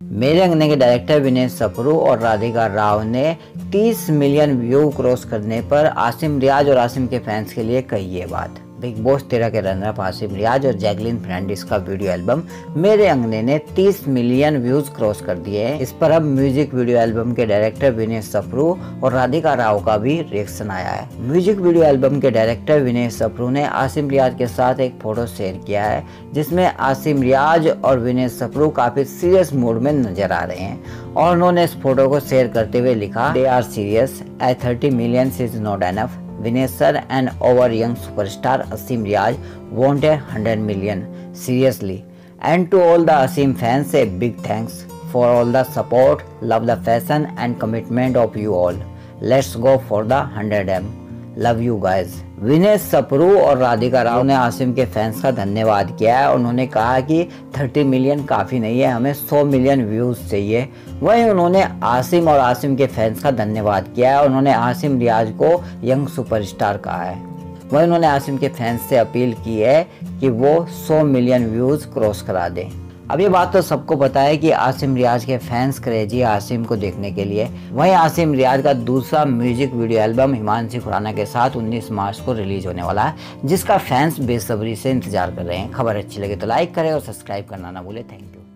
मेरे अंगने के डायरेक्टर विनय सपरू और राधिका राव ने 30 मिलियन व्यू क्रॉस करने पर आसिम रियाज और आसिम के फैंस के लिए कही ये बात। बिग बॉस तेरह के रनर अप आसिम रियाज और जैगलिन फर्नांडिस का वीडियो एल्बम मेरे अंगने ने 30 मिलियन व्यूज़ क्रॉस कर दिए हैं। इस पर अब म्यूज़िक वीडियो एल्बम के डायरेक्टर विनय सप्रू और राधिका राव का भी रिएक्शन आया है। म्यूज़िक वीडियो एल्बम के डायरेक्टर विनय सप्रू ने आसिम रियाज के साथ एक फ़ोटो शेयर किया है, जिसमें आसिम रियाज और विनय सप्रू काफ़ी सीरियस मूड में नज़र आ रहे हैं और उन्होंने इस फ़ोटो को शेयर करते हुए लिखा they are serious at thirty million is not enough Vinay sir and our young superstar Asim Riaz want a 100 million. Seriously. And to all the Asim fans, a big thanks for all the support, love the fashion and commitment of you all. Let's go for the 100M. Love you guys Vinay Sapru और राधिका राव ने आसिम के fans का धन्यवाद किया है उन्होंने कहा कि 30 मिलियन काफ़ी नहीं है, हमें 100 मिलियन व्यूज़ चाहिए। वहीं उन्होंने आसिम और आसिम के फैंस का धन्यवाद किया है उन्होंने आसिम रियाज को यंग सुपरस्टार कहा है। वहीं उन्होंने आसिम के फैंस से अपील की है कि वो 100 मिलियन व्यूज़ क्रॉस करा दें। अब ये बात तो सबको पता है कि आसिम रियाज के फैंस क्रेजी आसिम को देखने के लिए। वहीं आसिम रियाज का दूसरा music video album Himanshi Khurana के साथ 19 मार्च को रिलीज़ होने वाला है, जिसका फैंस बेसब्री से इंतज़ार कर रहे हैं। खबर अच्छी लगे तो लाइक करें और सब्सक्राइब करना ना भूलें। Thank you